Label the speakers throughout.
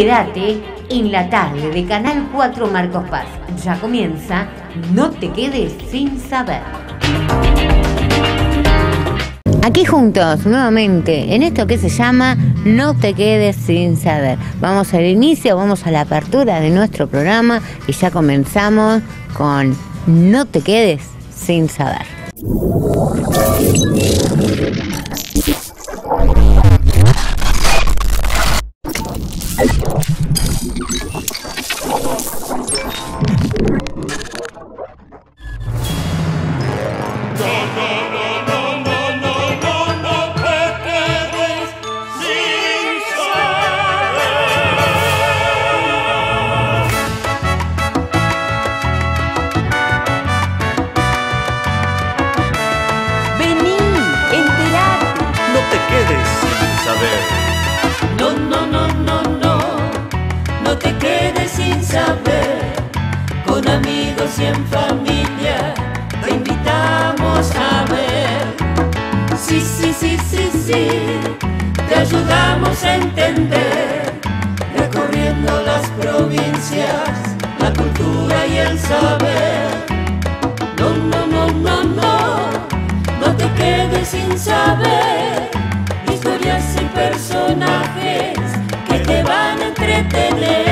Speaker 1: Quédate en la tarde de Canal 4 Marcos Paz. Ya comienza No te quedes sin saber. Aquí juntos, nuevamente, en esto que se llama No te quedes sin saber. Vamos al inicio, vamos a la apertura de nuestro programa y ya comenzamos con No te quedes sin saber.
Speaker 2: Te
Speaker 3: ayudamos a entender. Recorriendo las provincias, la cultura y el saber. No, no, no, no, no, no te quedes sin saber historias y personajes que te van a entretener.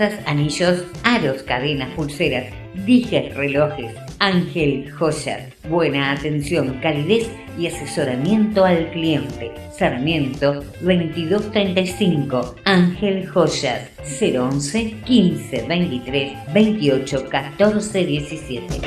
Speaker 1: Anillos, aros, cadenas, pulseras, dijes, relojes. Ángel Joyas. Buena atención, calidez y asesoramiento al cliente. Sarmiento 2235. Ángel Joyas. 011 15 23 28 14 17.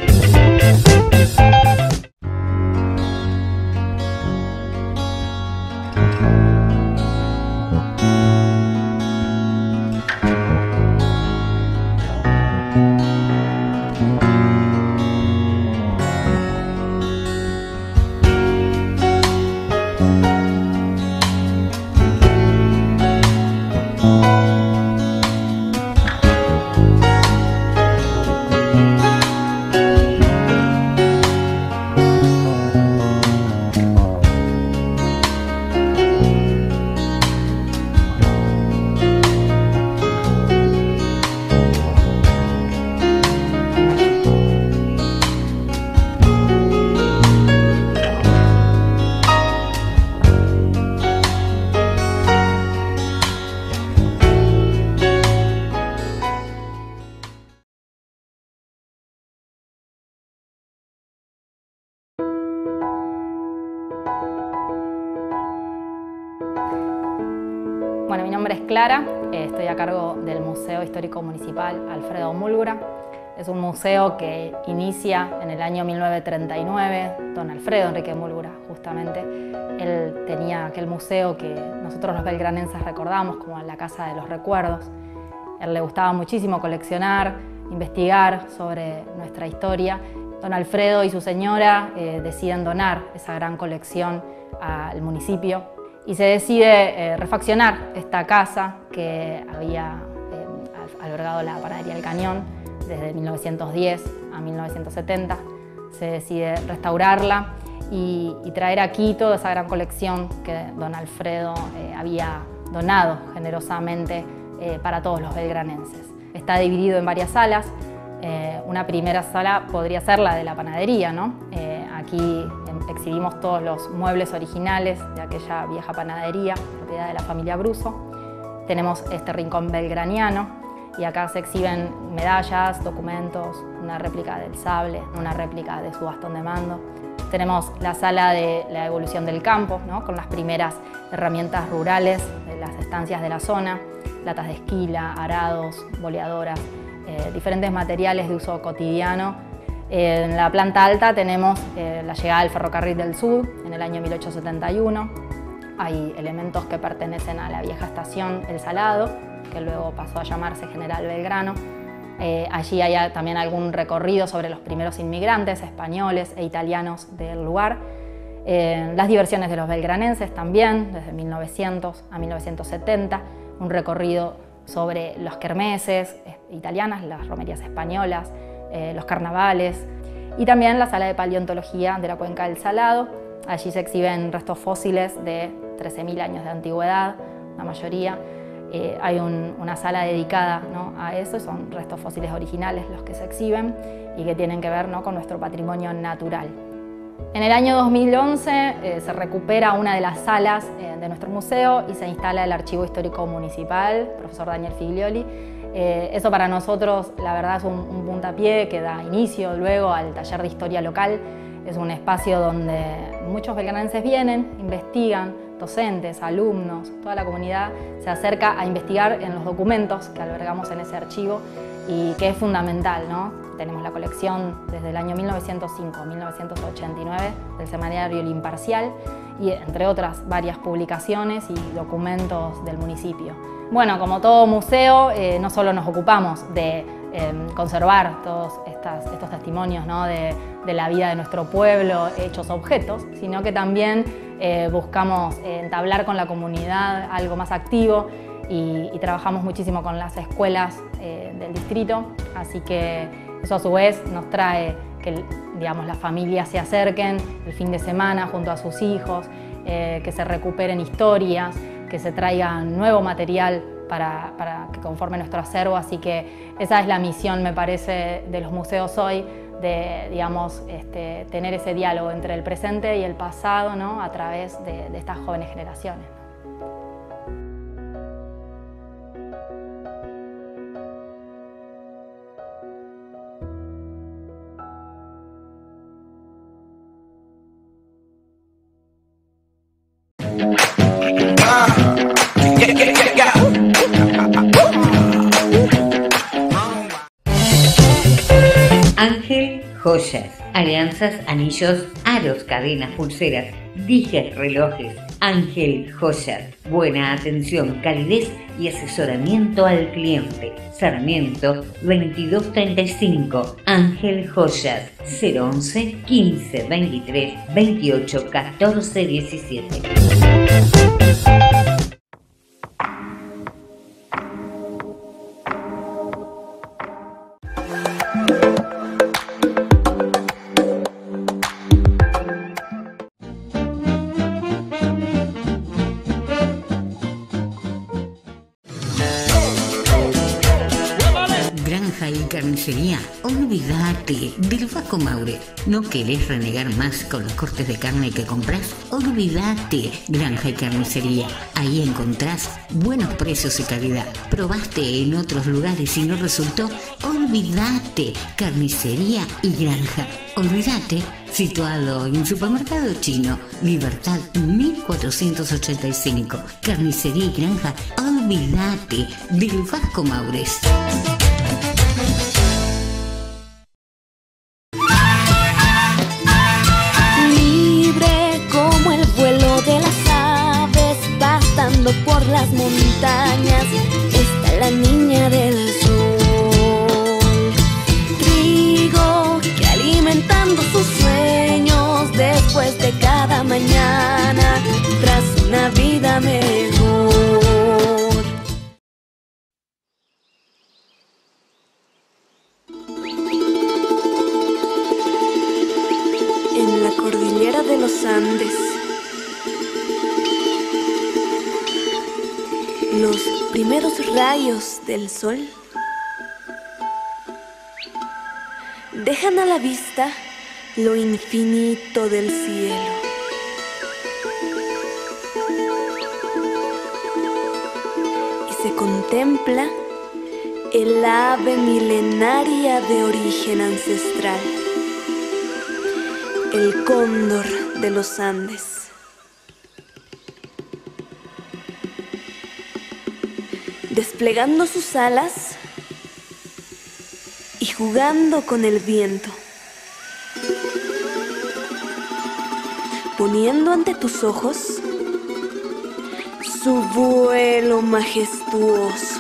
Speaker 4: Estoy a cargo del Museo Histórico Municipal Alfredo Múlgura. Es un museo que inicia en el año 1939, don Alfredo Enrique Múlgura, justamente. Él tenía aquel museo que nosotros los belgranenses recordamos como la Casa de los Recuerdos. él le gustaba muchísimo coleccionar, investigar sobre nuestra historia. Don Alfredo y su señora eh, deciden donar esa gran colección al municipio y se decide eh, refaccionar esta casa que había eh, albergado la panadería del Cañón desde 1910 a 1970. Se decide restaurarla y, y traer aquí toda esa gran colección que don Alfredo eh, había donado generosamente eh, para todos los belgranenses. Está dividido en varias salas. Eh, una primera sala podría ser la de la panadería, ¿no? Aquí exhibimos todos los muebles originales de aquella vieja panadería, propiedad de la familia Bruso. Tenemos este rincón belgraniano y acá se exhiben medallas, documentos, una réplica del sable, una réplica de su bastón de mando. Tenemos la sala de la evolución del campo, con las primeras herramientas rurales de las estancias de la zona, latas de esquila, arados, boleadoras, eh, diferentes materiales de uso cotidiano. En la planta alta tenemos eh, la llegada del ferrocarril del sur en el año 1871. Hay elementos que pertenecen a la vieja estación El Salado, que luego pasó a llamarse General Belgrano. Eh, allí hay también algún recorrido sobre los primeros inmigrantes españoles e italianos del lugar. las diversiones de los belgranenses también, desde 1900 a 1970, un recorrido sobre los kermeses italianas, las romerías españolas, eh, los carnavales y también la sala de paleontología de la cuenca del Salado. Allí se exhiben restos fósiles de 13.000 años de antigüedad, la mayoría. Eh, hay una sala dedicada a eso, son restos fósiles originales los que se exhiben y que tienen que ver con nuestro patrimonio natural. En el año 2011 eh, se recupera una de las salas de nuestro museo y se instala el Archivo Histórico Municipal, profesor Daniel Figlioli. Eh, eso para nosotros, la verdad, es un, un, puntapié que da inicio luego al taller de historia local. Es un espacio donde muchos belgranenses vienen, investigan, docentes, alumnos, toda la comunidad se acerca a investigar en los documentos que albergamos en ese archivo y que es fundamental. ¿no? Tenemos la colección desde el año 1905 a 1989 del semanario El Imparcial y entre otras varias publicaciones y documentos del municipio. Bueno, como todo museo, eh, no solo nos ocupamos de em, conservar todos estos testimonios de, la vida de nuestro pueblo hechos objetos, sino que también eh, buscamos entablar con la comunidad algo más activo y, trabajamos muchísimo con las escuelas eh, del distrito, así que eso a su vez nos trae que digamos, las familias se acerquen el fin de semana junto a sus hijos, eh, que se recuperen historias, que se traiga nuevo material para, que conforme nuestro acervo, así que esa es la misión, me parece, de los museos hoy, de digamos, este, tener ese diálogo entre el presente y el pasado ¿no? a través de estas jóvenes generaciones.
Speaker 1: Alianzas, anillos, aros, cadenas, pulseras, dijes, relojes. Ángel Joyas, buena atención, calidez y asesoramiento al cliente. Sarmiento 2235, Ángel Joyas 011 15 23 28 14 17. ¿No querés renegar más con los cortes de carne que compras? Olvídate, Granja y Carnicería. Ahí encontrás buenos precios y calidad. ¿Probaste en otros lugares y no resultó? Olvídate, Carnicería y Granja. Olvídate, situado en Supermercado Chino, Libertad 1485. Carnicería y Granja. Olvídate del Vasco Maures.
Speaker 5: Los primeros rayos del sol dejan a la vista lo infinito del cielo. Y se contempla el ave milenaria de origen ancestral, el cóndor de los Andes. Desplegando sus alas y jugando con el viento. poniendo ante tus ojos su vuelo majestuoso.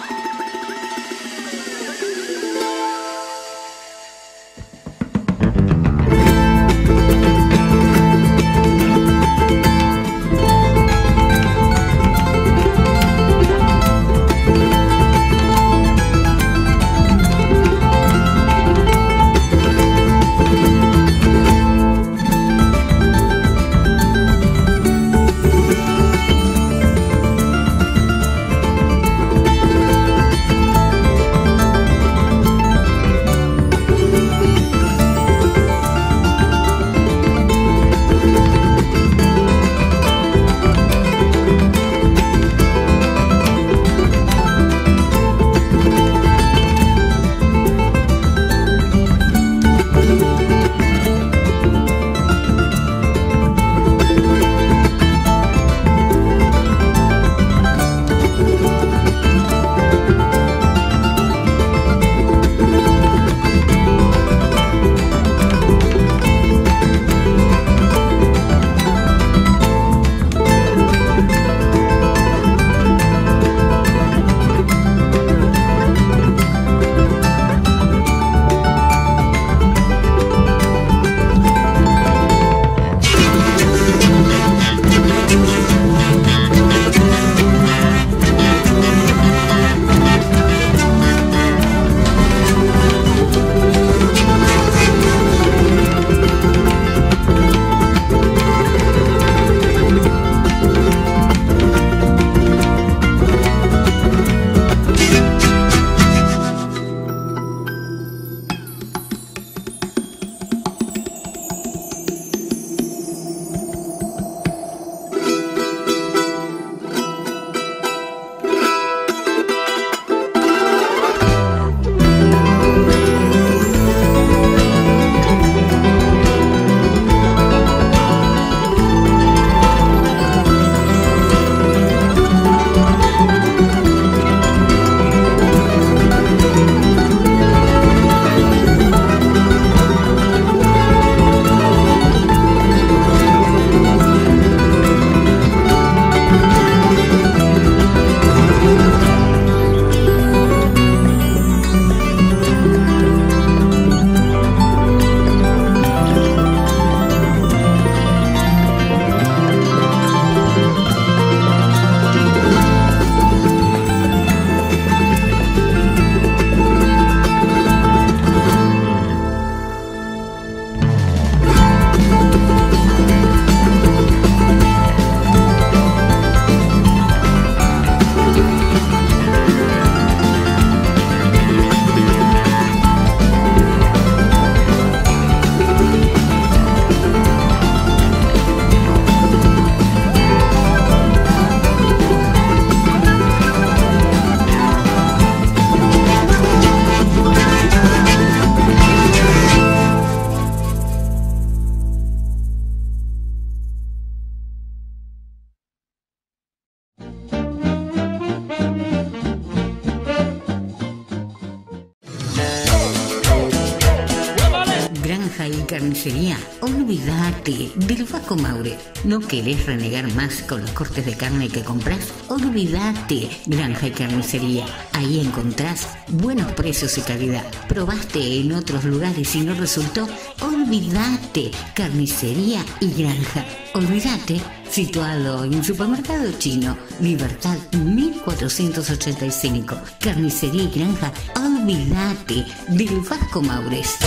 Speaker 1: ¿No querés renegar más con los cortes de carne que compras? Olvídate, Granja y Carnicería. Ahí encontrás buenos precios y calidad. ¿Probaste en otros lugares y no resultó? Olvídate, Carnicería y Granja. Olvídate, situado en Supermercado Chino, Libertad 1485. Carnicería y Granja. Olvídate del Vasco Maures.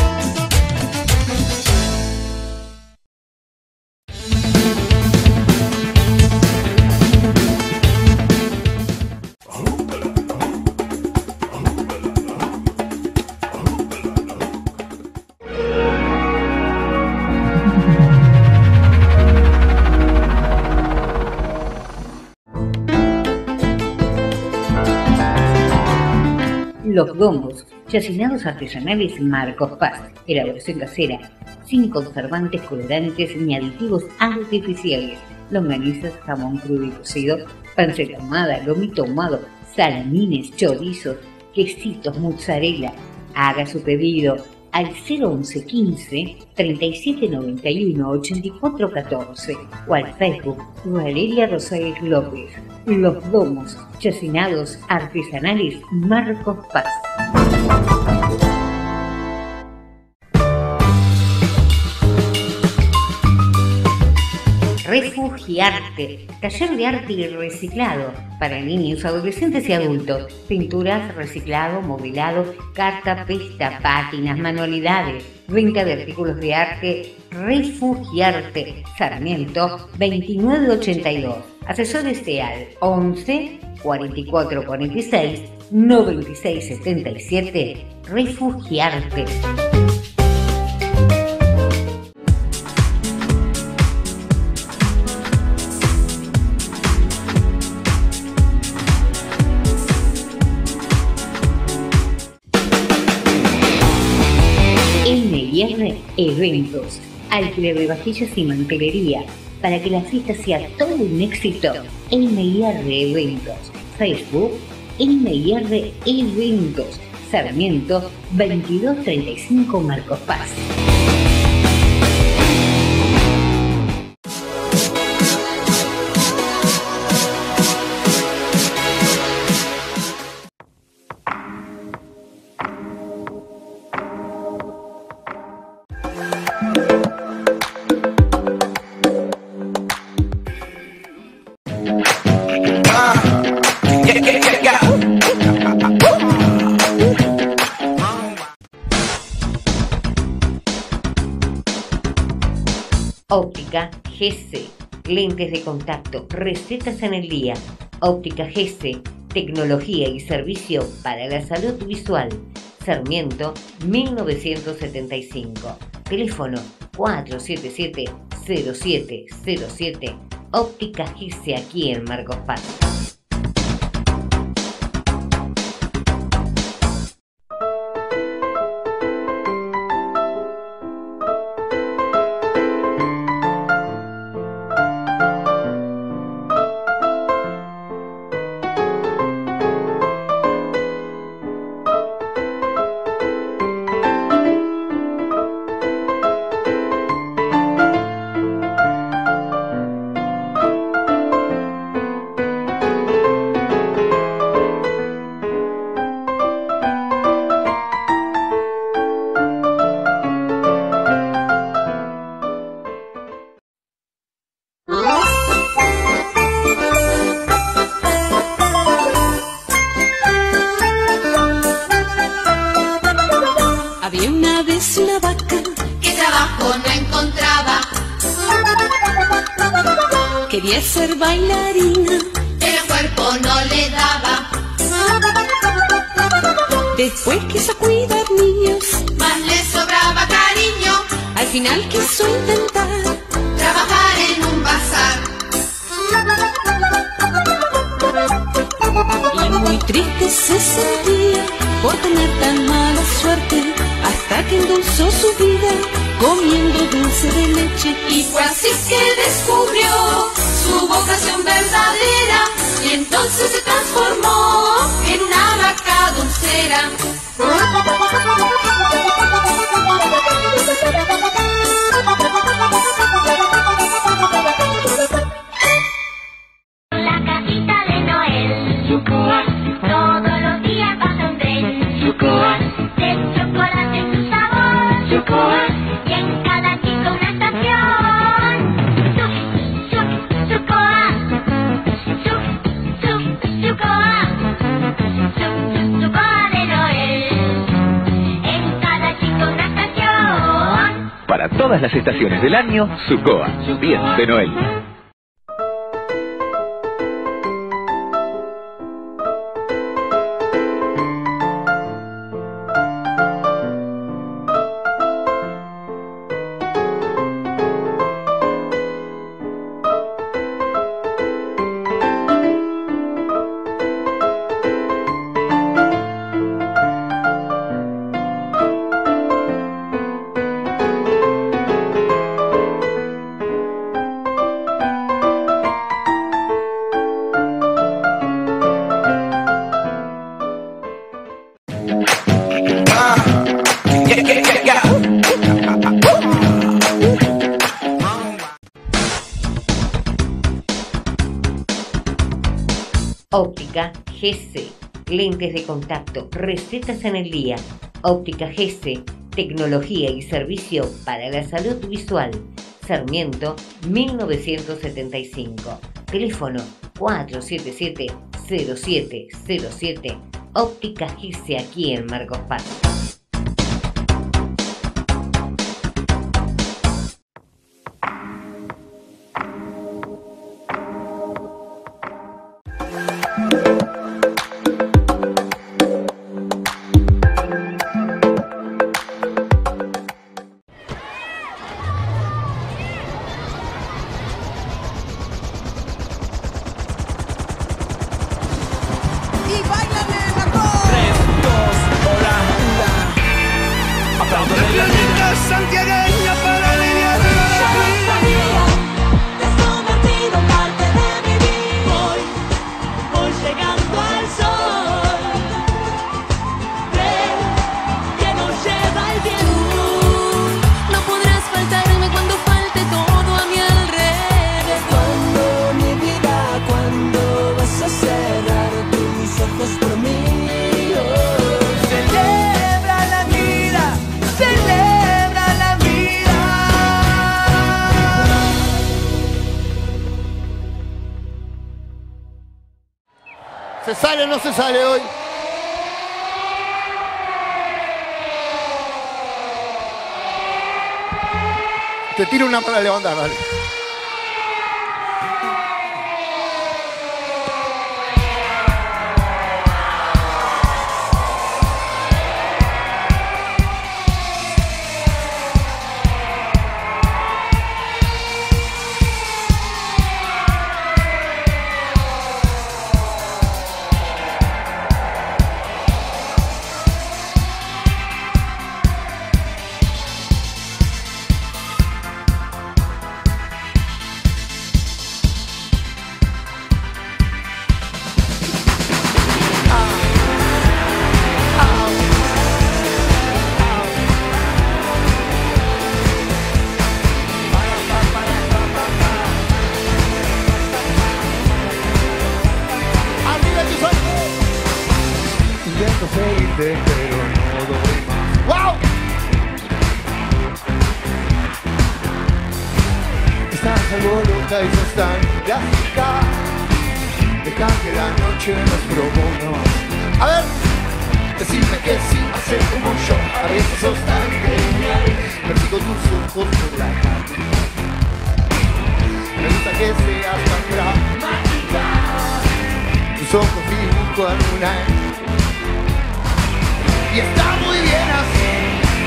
Speaker 1: Los Domos, chacinados artesanales Marcos Paz, elaboración casera, sin conservantes, colorantes ni aditivos artificiales. Longanizas, jamón crudo y cocido, panceta ahumada, lomito ahumado, salamines, chorizos, quesitos, mozzarella. Haga su pedido al 01115 3791 8414 o al Facebook Valeria Rosales López. Los Domos, chacinados artesanales Marcos Paz. Refugiarte, taller de arte y reciclado para niños, adolescentes y adultos. Pinturas, reciclado, modelado, carta, pesta, pátinas, manualidades, venta de artículos de arte. Refugiarte, Sarmiento 2982. Asesores de al 11 44 46 96 77. Refugiarte. Eventos, alquiler de vajillas y mantelería, para que la fiesta sea todo un éxito. NIR Eventos, Facebook, NIR Eventos, Sarmiento 2235 Marcos Paz. GC, lentes de contacto, recetas en el día. Óptica GC, tecnología y servicio para la salud visual. Sarmiento 1975. Teléfono 477-0707. Óptica GC aquí en Marcos Paz.
Speaker 5: Final quiso intentar.
Speaker 6: trabajar en un bazar.
Speaker 5: Y muy triste se sentía por tener tan mala suerte, hasta que endulzó su vida comiendo dulce de leche.
Speaker 6: Y fue así que descubrió su vocación verdadera y entonces se transformó en una vaca dulcera.
Speaker 7: La casita de Noel. Todos los días pasa un tren.
Speaker 8: Todas las estaciones del año, Sucoa. Bien de Noel.
Speaker 1: Óptica GC, lentes de contacto, recetas en el día. Óptica GC, tecnología y servicio para la salud visual. Sarmiento 1975. Teléfono 477 0707. Óptica GC aquí en Marcos Paz.
Speaker 9: se sale hoy. Te tiro una para levantar, dale.
Speaker 10: pero no doy más.
Speaker 9: ¡Wow!
Speaker 10: Estás alborotada y sos tan drástica. Deja que la noche nos provoca.
Speaker 9: A ver,
Speaker 10: decime que sí, hacer como yo. A veces sos tan genial. Persigo tus ojos por la calle. Me gusta que seas tan dramática. Tus ojos dibujan una
Speaker 9: está muy bien así.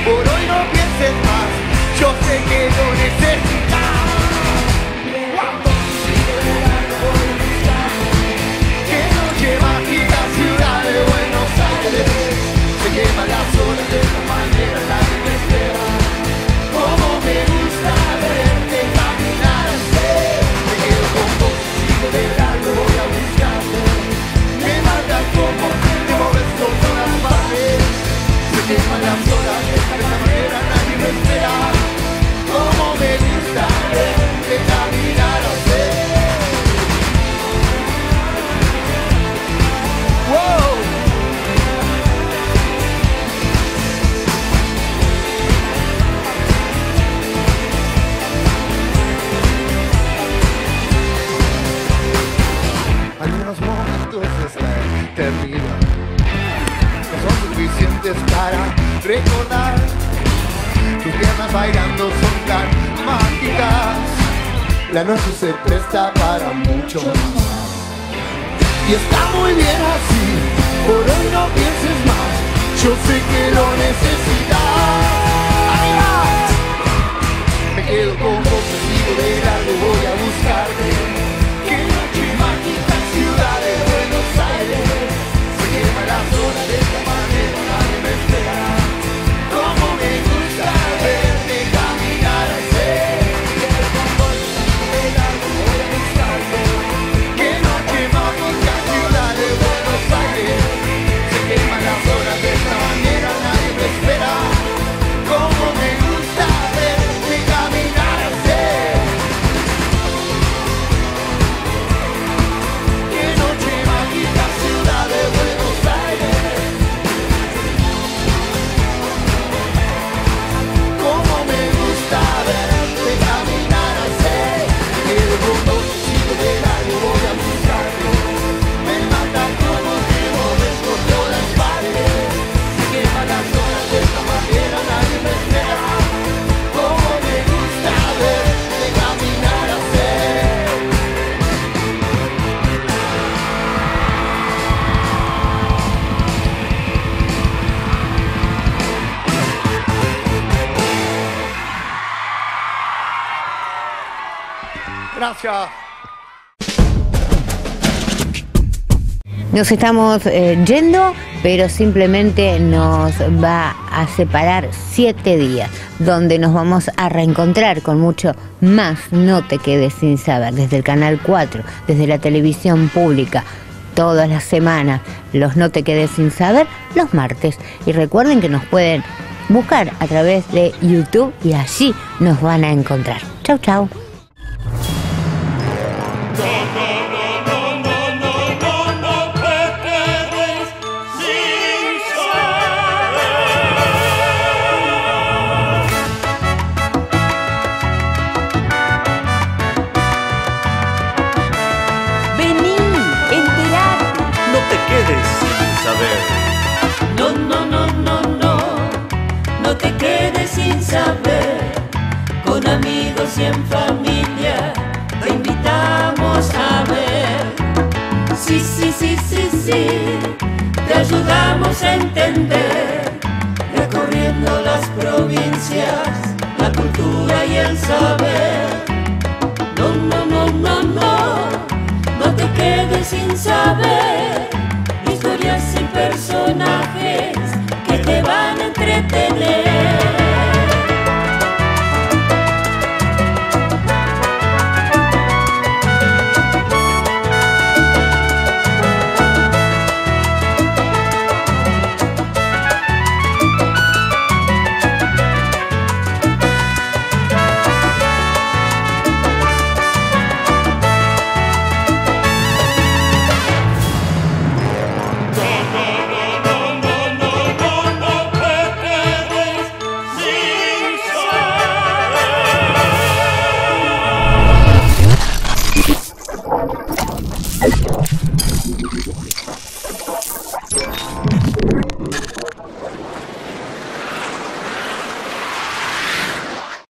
Speaker 9: Por hoy no pienses más, yo sé que lo
Speaker 10: necesito.
Speaker 1: Nos estamos eh, yendo, pero simplemente nos va a separar siete días, donde nos vamos a reencontrar con mucho más. No te quedes sin saber, desde el Canal 4, desde la televisión pública, todas las semanas, los No te quedes sin saber, los martes. Y recuerden que nos pueden buscar a través de YouTube y allí nos van a encontrar. Chau, chau.
Speaker 3: En familia te invitamos a ver. Sí, sí, sí, sí, sí, te ayudamos a entender. Recorriendo las provincias, la cultura y el saber. No, no, no, no, no, no te quedes sin saber historias y personajes que te van a entretener.